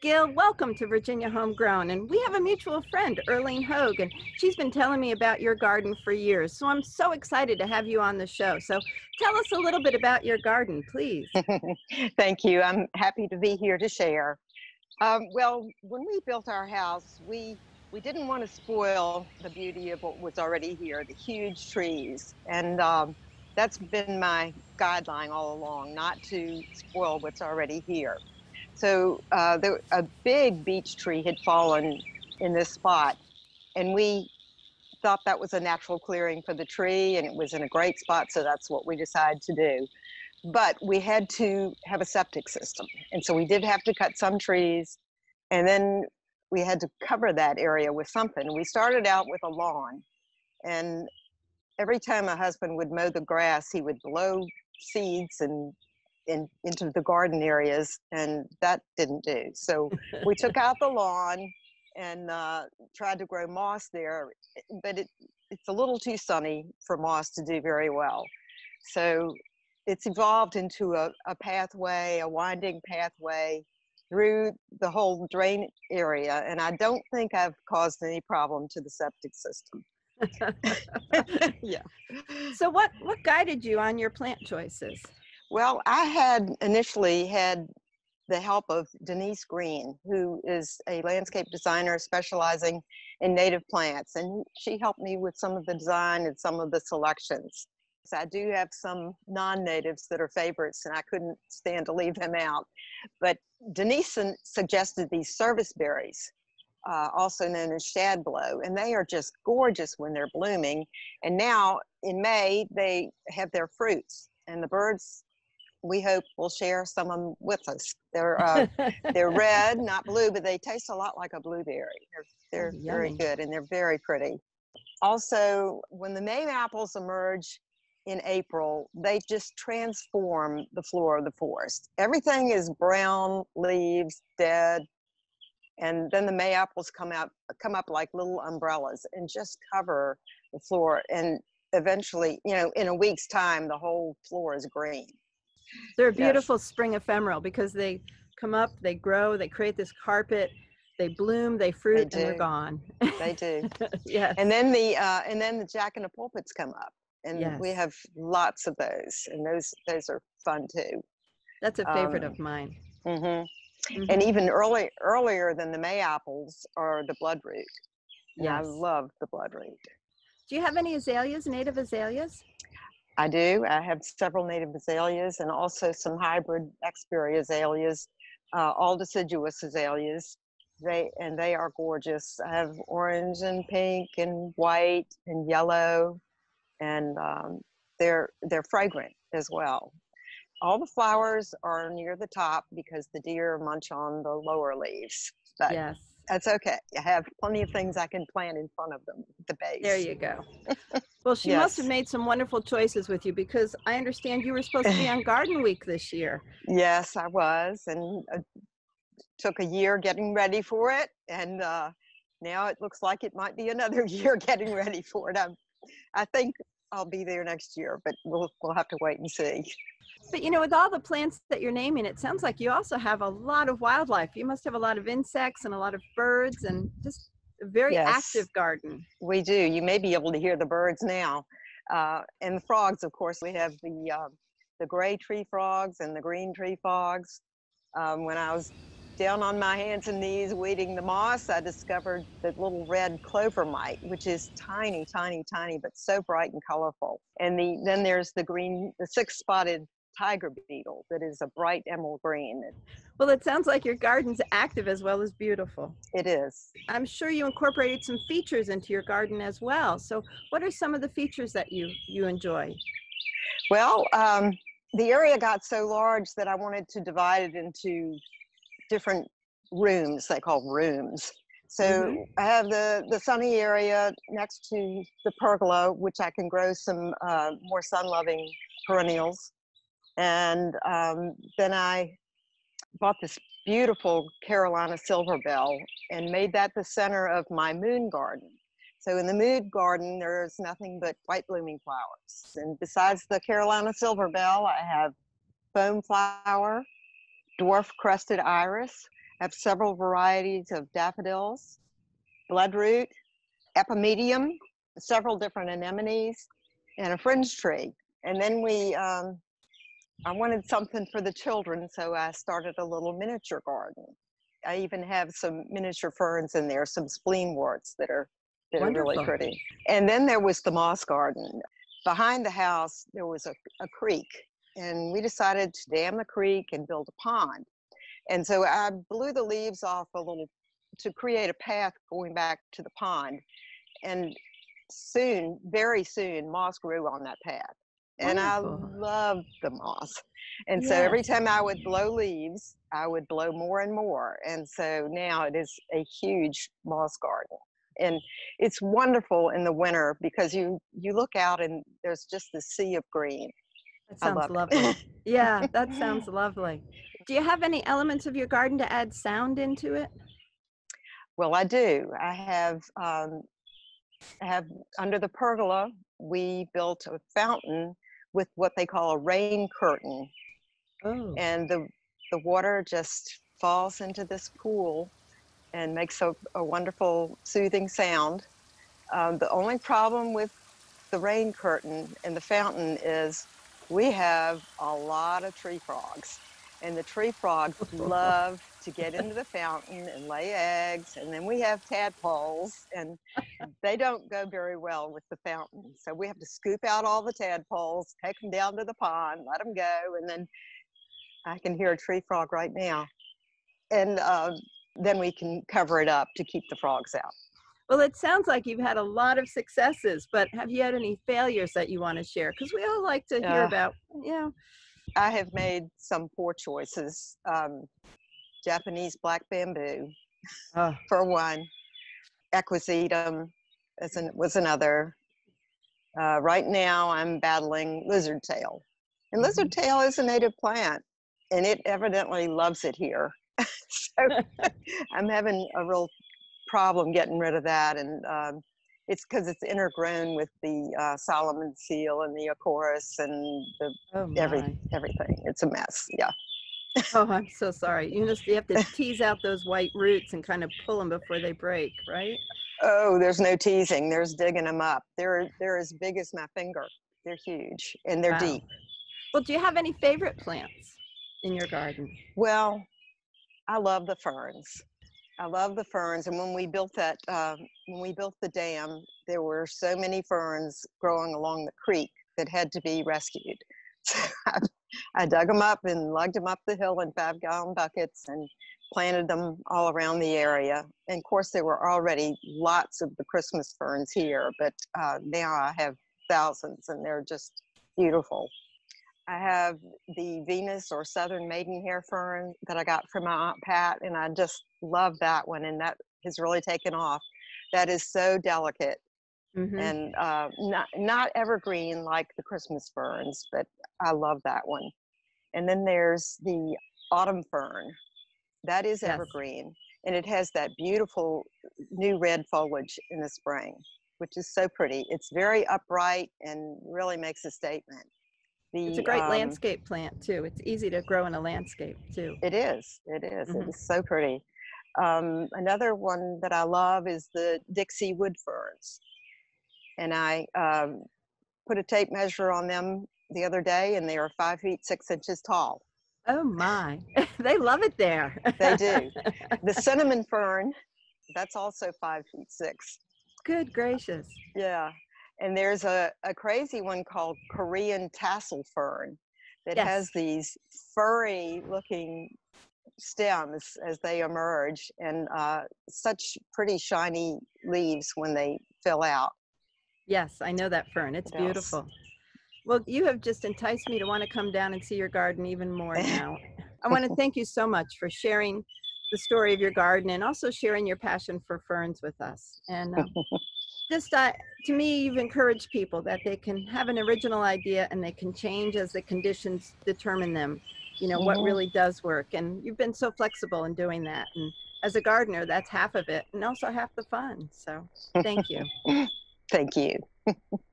Gil, welcome to Virginia Home Grown. And we have a mutual friend, Earlene Hogue, and she's been telling me about your garden for years. So I'm so excited to have you on the show. So tell us a little bit about your garden, please. Thank you. I'm happy to be here to share. Um, well, when we built our house, we we didn't want to spoil the beauty of what was already here, the huge trees. And um, that's been my guideline all along, not to spoil what's already here. So uh, there, a big beech tree had fallen in this spot, and we thought that was a natural clearing for the tree, and it was in a great spot, so that's what we decided to do. But we had to have a septic system, and so we did have to cut some trees, and then we had to cover that area with something. We started out with a lawn, and every time my husband would mow the grass, he would blow seeds and in, into the garden areas, and that didn't do. So we took out the lawn and uh, tried to grow moss there, but it, it's a little too sunny for moss to do very well. So it's evolved into a, a pathway, a winding pathway through the whole drain area, and I don't think I've caused any problem to the septic system. yeah. So what what guided you on your plant choices? Well, I had initially had the help of Denise Green, who is a landscape designer specializing in native plants, and she helped me with some of the design and some of the selections. So I do have some non-natives that are favorites, and I couldn't stand to leave them out. But Denise suggested these service berries, uh, also known as shadblow, and they are just gorgeous when they're blooming. And now in May, they have their fruits, and the birds we hope we'll share some of them with us. They're uh, they're red, not blue, but they taste a lot like a blueberry. They're they're very good and they're very pretty. Also, when the May apples emerge in April, they just transform the floor of the forest. Everything is brown leaves, dead, and then the May apples come out come up like little umbrellas and just cover the floor. And eventually, you know, in a week's time, the whole floor is green. They're a beautiful yes. spring ephemeral because they come up, they grow, they create this carpet, they bloom, they fruit, they and they're gone. They do. yes. And then the uh, and then the jack and the pulpits come up, and yes. we have lots of those, and those those are fun too. That's a favorite um, of mine. Mm-hmm. Mm-hmm. And even early earlier than the May apples are the bloodroot. Yeah, I love the bloodroot. Do you have any azaleas, native azaleas? I do. I have several native azaleas and also some hybrid Exbury azaleas, uh, all deciduous azaleas. They and they are gorgeous. I have orange and pink and white and yellow, and um, they're they're fragrant as well. All the flowers are near the top because the deer munch on the lower leaves. But yes that's okay. I have plenty of things I can plant in front of them, the base. There you go. Well, she yes. must have made some wonderful choices with you because I understand you were supposed to be on Garden Week this year. Yes, I was, and uh, took a year getting ready for it, and uh, now it looks like it might be another year getting ready for it. I'm, I think I'll be there next year, but we'll we'll have to wait and see. But you know, with all the plants that you're naming, it sounds like you also have a lot of wildlife. You must have a lot of insects and a lot of birds and just a very yes, active garden. We do. You may be able to hear the birds now. Uh, and the frogs, of course, we have the uh, the gray tree frogs and the green tree frogs. Um, when I was down on my hands and knees weeding the moss, I discovered the little red clover mite, which is tiny, tiny, tiny, but so bright and colorful. And the then there's the green, the six-spotted tiger beetle that is a bright emerald green. Well, it sounds like your garden's active as well as beautiful. It is. I'm sure you incorporated some features into your garden as well. So, what are some of the features that you you enjoy? Well, um, the area got so large that I wanted to divide it into different rooms. They call rooms. So mm-hmm. I have the the sunny area next to the pergola, which I can grow some uh, more sun-loving perennials. And um, then I bought this beautiful Carolina silver bell and made that the center of my moon garden. So in the moon garden, there's nothing but white blooming flowers. And besides the Carolina silver bell, I have foam flower, dwarf crested iris, I have several varieties of daffodils, bloodroot, epimedium, several different anemones, and a fringe tree. And then we, um, I wanted something for the children, so I started a little miniature garden. I even have some miniature ferns in there, some spleenworts that are that are really pretty. And then there was the moss garden. Behind the house, there was a, a creek, and we decided to dam the creek and build a pond. And so I blew the leaves off a little to create a path going back to the pond. And soon, very soon, moss grew on that path. And Wonderful. I loved the moss. And yes. so every time I would blow leaves, I would blow more and more. And so now it is a huge moss garden. And it's wonderful in the winter because you you look out and there's just the sea of green. That sounds lovely. yeah, that sounds lovely. Do you have any elements of your garden to add sound into it? Well, I do. I have um, I have under the pergola. We built a fountain with what they call a rain curtain, oh. and the the water just falls into this pool and makes a, a wonderful soothing sound. Um, the only problem with the rain curtain and the fountain is we have a lot of tree frogs and the tree frogs love to get into the fountain and lay eggs and then we have tadpoles and they don't go very well with the fountain so we have to scoop out all the tadpoles take them down to the pond let them go and then i can hear a tree frog right now and uh, then we can cover it up to keep the frogs out well, it sounds like you've had a lot of successes, but have you had any failures that you want to share? Because we all like to hear uh, about, you know, I have made some poor choices. Um, Japanese black bamboo, oh. for one. Equisetum an, was another. Uh, right now, I'm battling lizard tail. And lizard mm-hmm. tail is a native plant, and it evidently loves it here. so I'm having a real problem getting rid of that. And um, it's because it's intergrown with the uh, Solomon seal and the Acorus and the oh every, everything. It's a mess. Yeah. Oh, I'm so sorry. You just you have to tease out those white roots and kind of pull them before they break, right? Oh, there's no teasing. There's digging them up. They're they're as big as my finger. They're huge and they're wow. deep. Well, do you have any favorite plants in your garden? Well, I love the ferns. I love the ferns, and when we built that, uh, when we built the dam, there were so many ferns growing along the creek that had to be rescued. So I, I dug them up and lugged them up the hill in five-gallon buckets and planted them all around the area. And of course, there were already lots of the Christmas ferns here, but uh, now I have thousands, and they're just beautiful. I have the Venus or Southern Maidenhair fern that I got from my Aunt Pat, and I just love that one, and that has really taken off. That is so delicate mm-hmm. and uh, not not evergreen like the Christmas ferns, but I love that one. And then there's the autumn fern. That is yes. evergreen, and it has that beautiful new red foliage in the spring, which is so pretty. It's very upright and really makes a statement. The, it's a great um, landscape plant too. It's easy to grow in a landscape too. It is. It is. Mm-hmm. It is so pretty. Um, another one that I love is the Dixie wood ferns, and I um, put a tape measure on them the other day, and they are five feet six inches tall. Oh my! they love it there. they do. The cinnamon fern, that's also five feet six. Good gracious. Yeah, and there's a, a crazy one called Korean tassel fern that yes. has these furry looking stems as they emerge and uh, such pretty shiny leaves when they fill out. Yes, I know that fern. It's beautiful. Well, you have just enticed me to want to come down and see your garden even more now. I want to thank you so much for sharing the story of your garden and also sharing your passion for ferns with us. And um, just uh, to me, you've encouraged people that they can have an original idea and they can change as the conditions determine them. You know, mm-hmm. what really does work. And you've been so flexible in doing that. And as a gardener, that's half of it and also half the fun. So thank you. thank you.